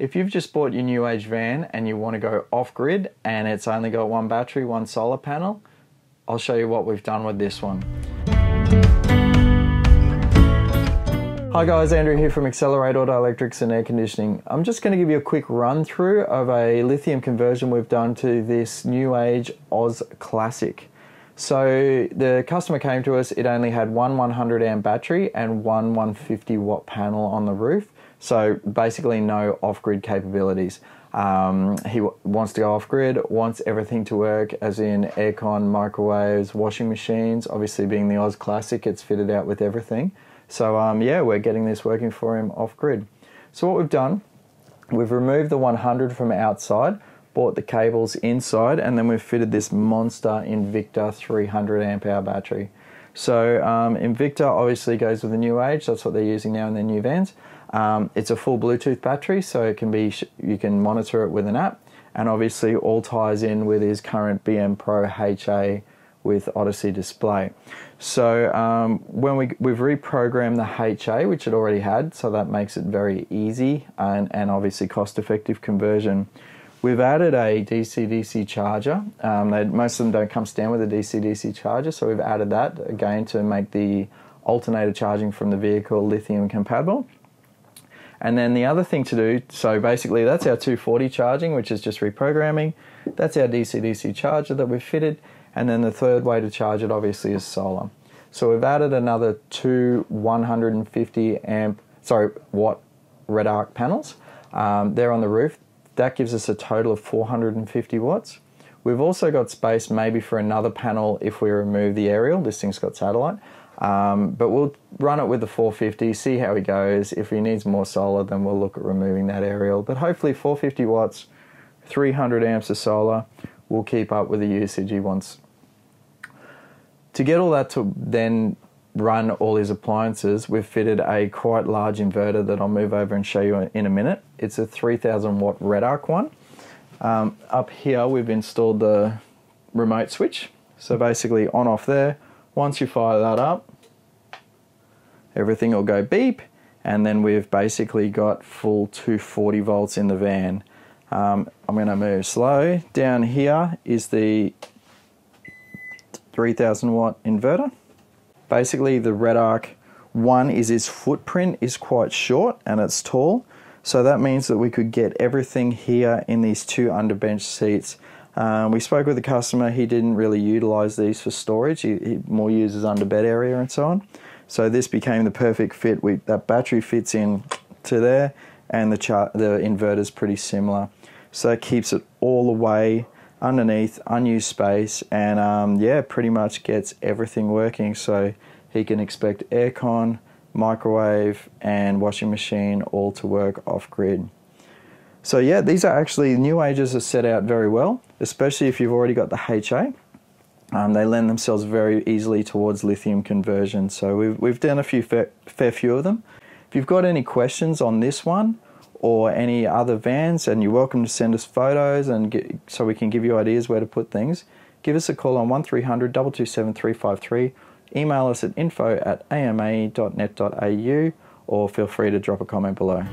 If you've just bought your new age van and you want to go off grid and it's only got one battery, one solar panel, I'll show you what we've done with this one. Hi guys, Andrew here from Accelerate Auto Electrics and Air Conditioning. I'm just going to give you a quick run through of a lithium conversion we've done to this new age Oz Classic. So the customer came to us, it only had one 100 amp battery and one 150 watt panel on the roof. So basically no off-grid capabilities. Um, he wants to go off-grid, wants everything to work as in aircon, microwaves, washing machines. Obviously being the Oz Classic, it's fitted out with everything. So um, yeah, we're getting this working for him off grid. So what we've done, we've removed the 100 from outside, bought the cables inside, and then we've fitted this monster Invicta 300 amp hour battery. So um, Invicta obviously goes with the new age. That's what they're using now in their new vans. Um, it's a full Bluetooth battery, so it can be you can monitor it with an app, and obviously all ties in with his current BMPRO HA with Odyssey display. So um, when we, we've reprogrammed the HA, which it already had, so that makes it very easy and, and obviously cost-effective conversion. We've added a DC-DC charger. Um, they, most of them don't come standard with a DC-DC charger, so we've added that again to make the alternator charging from the vehicle lithium compatible. And then the other thing to do, so basically that's our 240 charging, which is just reprogramming. That's our DC-DC charger that we've fitted. And then the third way to charge it obviously is solar. So we've added another two 150 amp, sorry, watt Redarc panels. Um, they're on the roof. That gives us a total of 450 watts. We've also got space maybe for another panel if we remove the aerial. This thing's got satellite. Um, but we'll run it with the 450, see how he goes. If he needs more solar, then we'll look at removing that aerial. But hopefully 450 watts, 300 amps of solar will keep up with the usage he wants. To get all that to then run all his appliances, we've fitted a quite large inverter that I'll move over and show you in a minute. It's a 3000 watt Redarc one. Um, up here we've installed the remote switch. So basically on off there, once you fire that up, everything will go beep and then we've basically got full 240 volts in the van. Um, I'm going to move slow. Down here is the 3000 watt inverter. Basically the Redarc one is its footprint is quite short and it's tall. So that means that we could get everything here in these two underbench seats. Um, we spoke with the customer, he didn't really utilize these for storage, he, he more uses under bed area and so on. So this became the perfect fit. We, that battery fits in to there and the, chart, the inverter's pretty similar. So it keeps it all the way underneath, unused space, and um, yeah, pretty much gets everything working. So he can expect aircon, microwave, and washing machine all to work off grid. So yeah, these are actually new ages are set out very well, especially if you've already got the HA. Um, they lend themselves very easily towards lithium conversion. So we've, we've done a few fair, fair few of them. If you've got any questions on this one or any other vans, and you're welcome to send us photos and get, so we can give you ideas where to put things, give us a call on 1300 227 353. Email us at info at amae.net.au or feel free to drop a comment below.